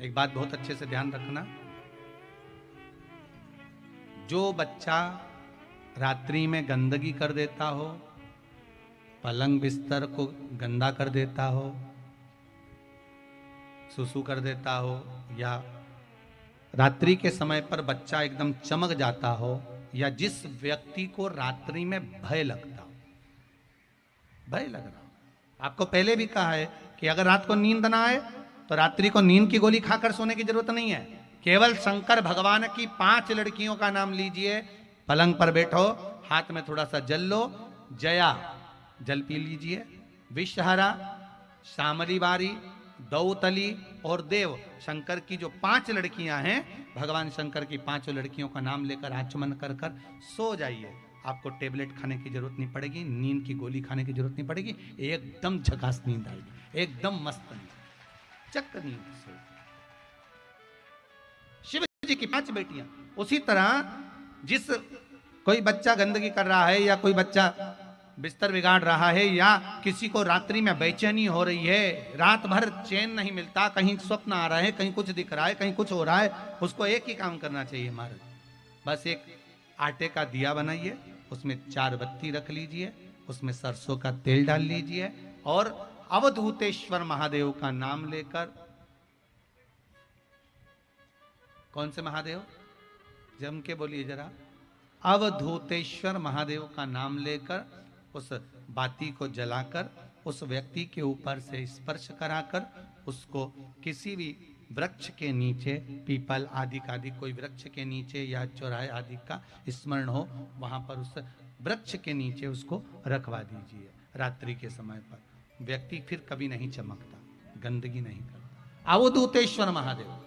एक बात बहुत अच्छे से ध्यान रखना। जो बच्चा रात्रि में गंदगी कर देता हो, पलंग बिस्तर को गंदा कर देता हो, सुसु कर देता हो, या रात्रि के समय पर बच्चा एकदम चमक जाता हो, या जिस व्यक्ति को रात्रि में भय लगता हो, भय लग रहा हो। आपको पहले भी कहा है कि अगर रात को नींद ना आए तो रात्रि को नींद की गोली खाकर सोने की ज़रूरत नहीं है। केवल शंकर भगवान की पाँच लड़कियों का नाम लीजिए। पलंग पर बैठो, हाथ में थोड़ा सा जल लो। जया, जल पी लीजिए। विषहरा श्यामली बारी दौतली और देव। शंकर की जो पाँच लड़कियाँ हैं, भगवान शंकर की पाँचों लड़कियों का नाम लेकर आचमन कर कर सो जाइए। आपको टेबलेट खाने की ज़रूरत नहीं पड़ेगी, नींद की गोली खाने की ज़रूरत नहीं पड़ेगी। एकदम झकास नींद आएगी। एकदम मस्त। नींद चक्कर नींद सो शिव जी की पाँच बेटियाँ, उसी तरह जिस कोई बच्चा गंदगी कर रहा है या कोई बच्चा बिस्तर बिगाड़ रहा है या किसी को रात्रि में बेचैनी हो रही है, रात भर चैन नहीं मिलता, कहीं स्वप्न आ रहा है, कहीं कुछ दिख रहा है, कहीं कुछ हो रहा है, उसको एक ही काम करना चाहिए हमारे बस एक आटे का दिया बनाइए, उसमें चार बत्ती रख लीजिए, उसमें सरसों का तेल डाल लीजिए और अवधूतेश्वर महादेव का नाम लेकर। कौन से महादेव? जम के बोलिए जरा। अवधूतेश्वर महादेव का नाम लेकर, उस बाती को जलाकर, उस व्यक्ति के ऊपर से स्पर्श कराकर, उसको किसी भी वृक्ष के नीचे, पीपल आदि का आदि, कोई वृक्ष के नीचे या चौराहे आदि का स्मरण हो, वहाँ पर उस वृक्ष के नीचे उसको रखवा दीजिए, रात्रि के समय पर। व्यक्ति फिर कभी नहीं चमकता गंदगी नहीं करता। अवधूतेश्वर महादेव।